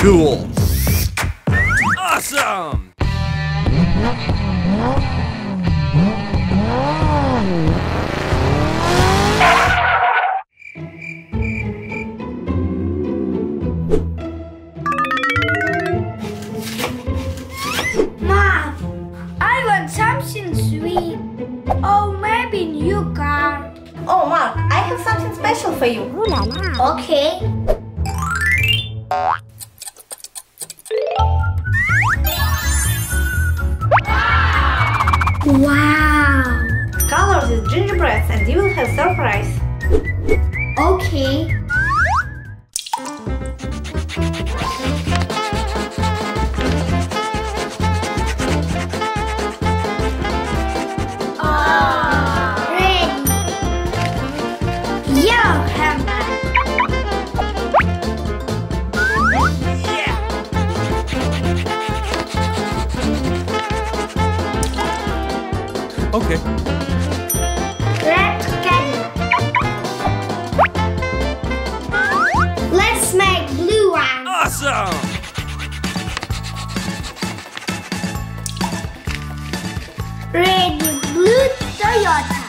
Cool. Awesome. Mom, I want something sweet. Oh, maybe new car. Oh, Mark, I have something special for you. Ooh la la. Okay. Wow. Color these gingerbreads and you will have surprise. Okay. Okay. Red Cadillac. Let's make blue one. Awesome. Ready, blue Toyota.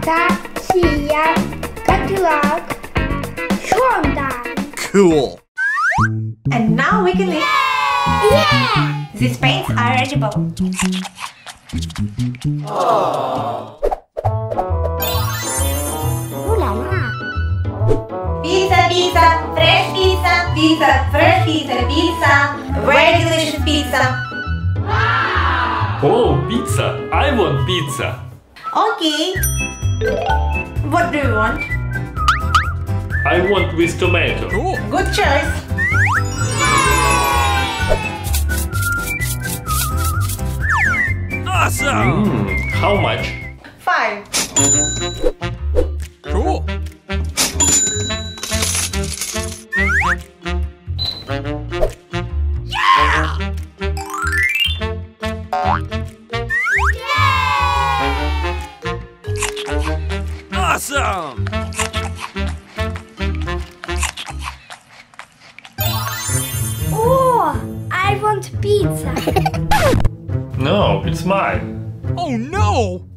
Toyota, Kia, Cadillac, Hyundai. Cool. And now we can leave. Yeah! These paints are edible. Ooh la la. Pizza, pizza, fresh pizza, pizza, fresh pizza, pizza, very delicious pizza. Oh, pizza! I want pizza! Okay. What do you want? I want with tomato. Cool. Good choice. Awesome. Mmm, how much? Five. Pizza. No, it's mine. Oh no.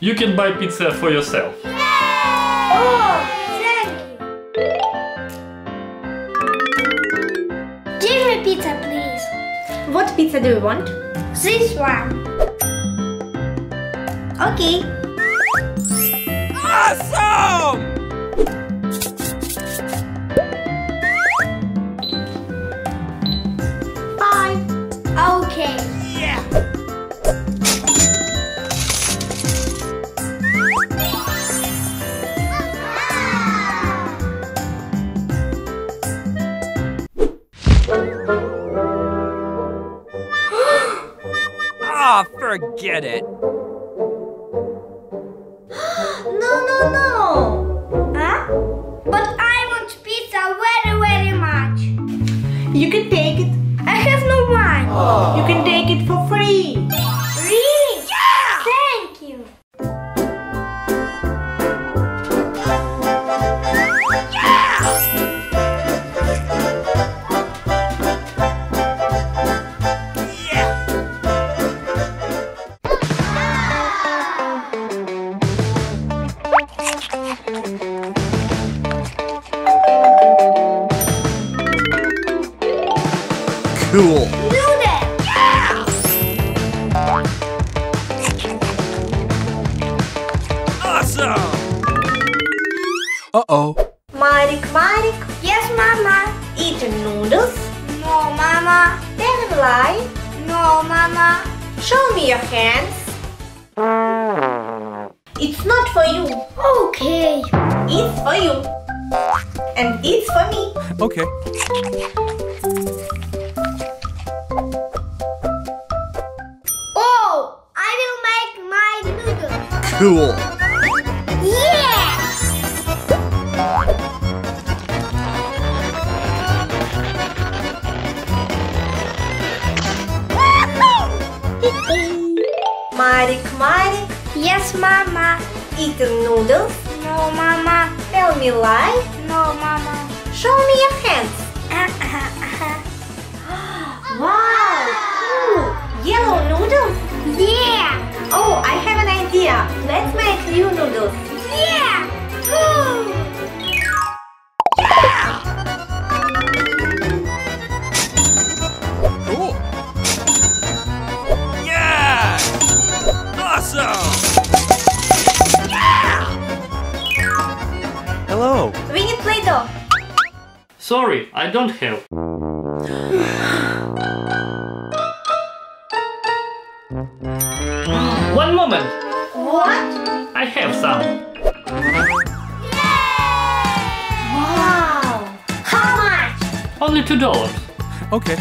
You can buy pizza for yourself. Oh, thank you. Give me pizza, please. What pizza do you want? This one. Okay. Awesome. Forget it. no, no, no. Huh? But I want pizza very, very much. You can take it Cool. Noodle. Awesome. Uh-oh. Marik, Marik, Yes, Mama. eat noodles. No, Mama. Then lie. No, Mama. Show me your hands. It's not for you. Okay. It's for you. And it's for me. Okay. Cool. Yeah. Marik, Marik, yes, Mama. eat noodles. No, Mama. Tell me lie. No, Mama. Show me your hands. Sorry, I don't have. One moment, What? I have some. Wow! How much? Only two dollars. Okay.